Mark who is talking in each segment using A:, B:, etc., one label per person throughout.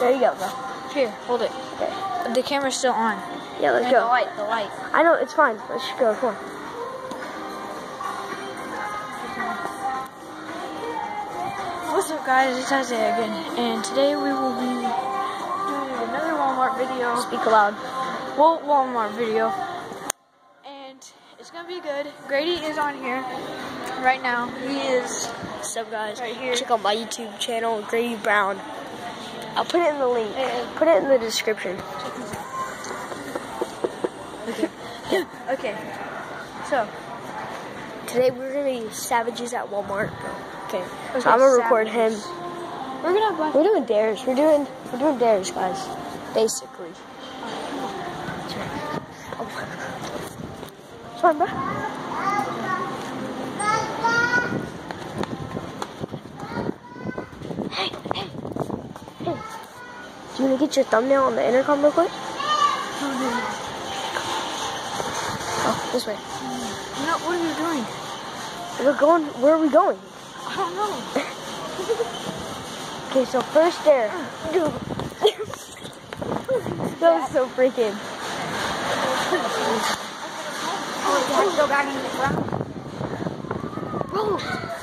A: There you go, bro.
B: Here, hold it.
A: Okay.
B: The camera's still on.
A: Yeah, let's
B: And The light, the light.
A: I know, it's fine. Let's just go. Come on.
B: What's up, guys? It's Isaiah again, and today we will be doing another Walmart video.
A: Speak aloud.
B: Well, Walmart video, and it's gonna be good. Grady is on here right now. He is
A: What's up, guys?
B: Right here.
A: Check out my YouTube channel, Grady Brown. I'll put it in the link.
B: Yeah.
A: Put it in the description.
B: okay. okay. So
A: Today we're gonna be savages at Walmart.
B: okay.
A: So I'm gonna record him.
B: We're gonna buy.
A: We're doing dares. We're doing we're doing dares, guys. Basically. Oh. It's fine, bro. You want to get your thumbnail on the intercom real quick? Oh, this way.
B: No, what are you doing?
A: We're going. Where are we going?
B: I don't know.
A: Okay, so first dare. that was so freaking.
B: Oh, you have to go back into the ground.
A: Here,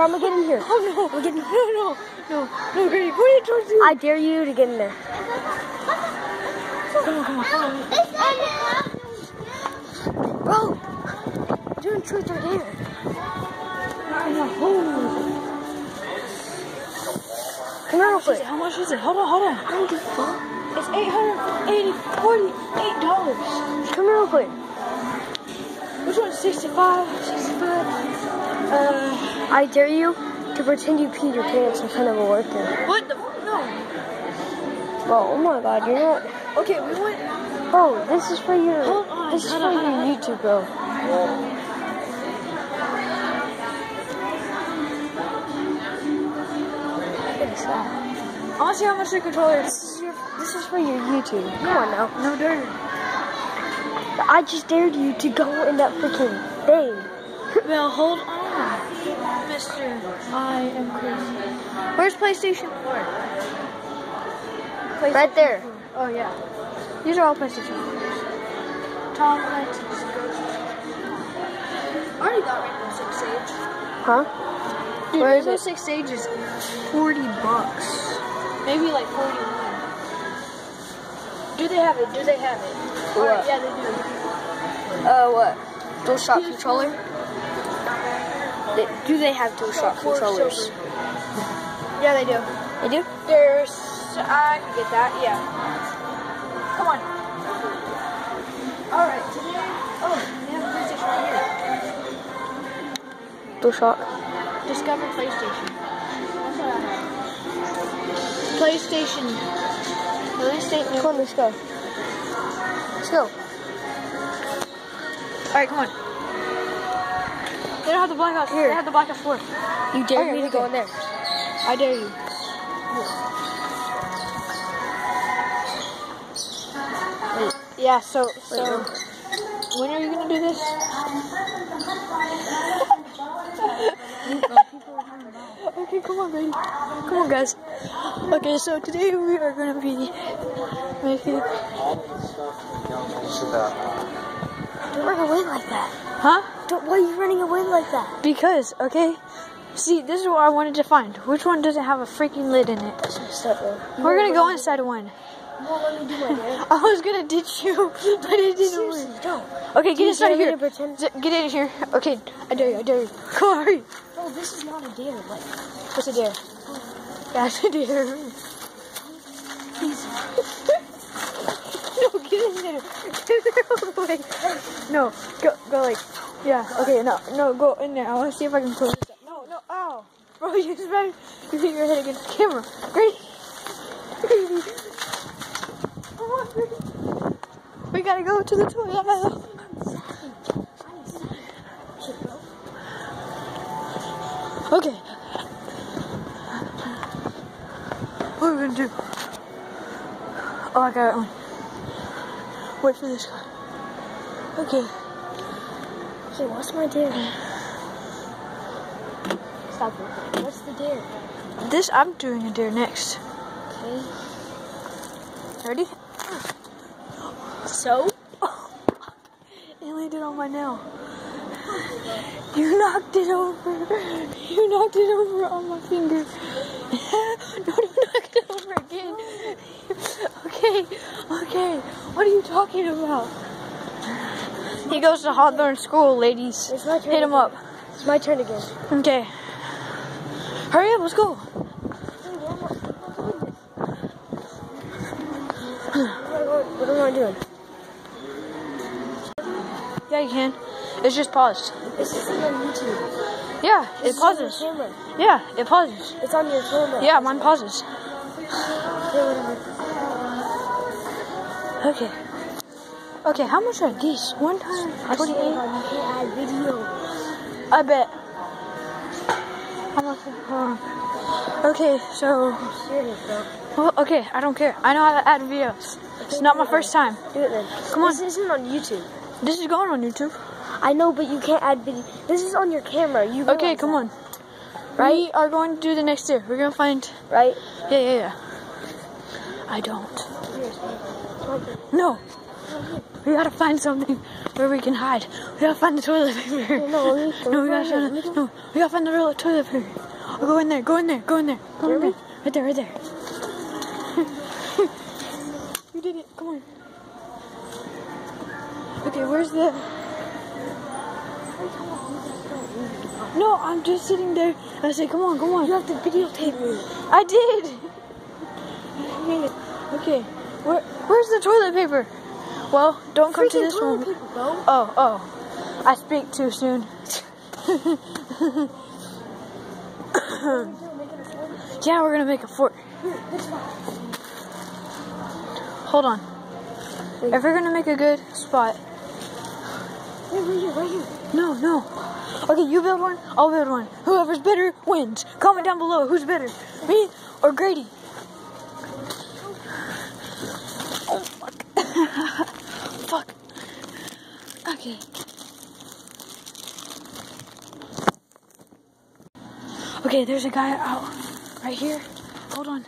A: I'm gonna in here.
B: Oh no!
A: I'm getting.
B: No, no, no, no, Grady, what are you trying to do?
A: I dare you to get in there.
B: Come on, on.
A: Bro, we're doing truth or dare. Come here real quick.
B: How much is it? Hold on, hold on.
A: I don't give a fuck.
B: It's eight hundred eighty forty-eight dollars.
A: Come here real quick.
B: Which one's sixty-five? Sixty-five. Uh,
A: I dare you to pretend you peed your pants in front of a worker.
B: what the? No.
A: Bro, oh my god, you're not.
B: Okay, we went.
A: Bro, this is for your.
B: Hold on,
A: This is for your. YouTube, bro. Is that?
B: I want to see how much the controller
A: This
B: is.
A: is your. This is for your YouTube. Come on now.
B: No dirt.
A: I just dared you to go in that freaking thing.
B: Well, hold on, Mister. I am crazy. Where's PlayStation 4? PlayStation
A: Right there.
B: 4. Oh yeah. These are all PlayStation 4s. Tom I already got Rainbow Six Siege.
A: Huh?
B: Dude,
A: Where
B: Rainbow? Six Siege is 40 bucks. Maybe like 41. Do they have it? Do they have it?
A: What?
B: Alright, yeah, they do.
A: Uh, what? DualShock controller? They, do they have
B: DualShock
A: controllers?
B: Yeah, they do.
A: They do?
B: There's, I can get that, yeah. Come on. Alright, today, oh, they have a PlayStation right here.
A: DualShock.
B: Discover PlayStation. That's what I have. PlayStation. PlayStation.
A: Come on, let's go. Let's go.
B: Alright, come on. They don't have the Black Ops.
A: Here.
B: They have the Black Ops 4.
A: You dare
B: Okay,
A: me to go in there.
B: I dare you.
A: Wait.
B: Yeah, so, so,
A: Wait,
B: when are you gonna do this? Okay, come on, baby. Come on, guys. Okay, so today we are gonna be making.
A: Don't run away like that.
B: Huh?
A: Don't, why are you running away like that?
B: Because, okay. See, this is what I wanted to find. Which one doesn't have a freaking lid in it?
A: That's messed up, bro. You
B: We're gonna go inside one.
A: Let me do my.
B: I was gonna ditch you, but it didn't work.
A: don't.
B: Okay, get inside here. Get in here. Okay, I dare you. I dare you. Come on.
A: Bro, this is not a dare. Like,
B: What's a dare? Oh. That's a dare.
A: please.
B: No, get in there. Get in there all the way. No, go, go like, yeah. Okay, no, no, go in there. I want to see if I can close this up. No, no, ow, bro, you just better you hit your head against the camera. Ready? We gotta go to the toilet aisle. Okay. What are we gonna do? Oh, I got one. Wait for this guy. Okay.
A: Okay, what's my dare? Stop it. What's the dare?
B: This, I'm doing a dare next.
A: Okay.
B: Ready?
A: So?
B: It landed on my nail. You knocked it over. You knocked it over on my finger. no, don't knock it over again. okay, okay. What are you talking about? He goes to Hawthorne School, ladies.
A: It's my turn
B: Hit him
A: again.
B: up.
A: It's my turn again.
B: Okay. Hurry up, let's go.
A: What am I doing?
B: Yeah, you can. It's just paused.
A: This isn't on YouTube.
B: Yeah, it
A: This
B: pauses. Yeah, it pauses.
A: It's on your camera.
B: Yeah, mine pauses.
A: Okay.
B: Okay. How much are these? One time,
A: I swear to
B: 28?
A: God, you can't add video.
B: I bet. How much? Hold. Okay, so, well, okay, I don't care. I know how to add videos. It's not my first time.
A: Do it then.
B: Come on.
A: This isn't on YouTube.
B: This is going on YouTube.
A: I know, but you can't add video. This is on your camera. You
B: Okay, come
A: that,
B: on. We are going to do the next year. We're gonna find.
A: Right?
B: Yeah, yeah, yeah. I don't. No. We gotta find something where we can hide. We gotta find the toilet paper.
A: No, we-
B: no, we gotta find the, no, we gotta find the toilet paper. Oh, go in there, go in there, go in there. Go in there. Right there, right there. you did it. Come on. Okay, where's the? No, I'm just sitting there. I say, come on, come on.
A: You have to videotape me.
B: I did. okay, where, where's the toilet paper? Well, don't come to this one.
A: bro.
B: Oh, oh, I speak too soon. yeah, we're gonna make a fort. Hold on. If we're gonna make a good spot,
A: Hey, right here, right here.
B: no, no. Okay, you build one, I'll build one. Whoever's better wins. Comment down below who's better, me or Grady. Oh fuck. fuck. Okay. Okay, there's a guy out right here. Hold on.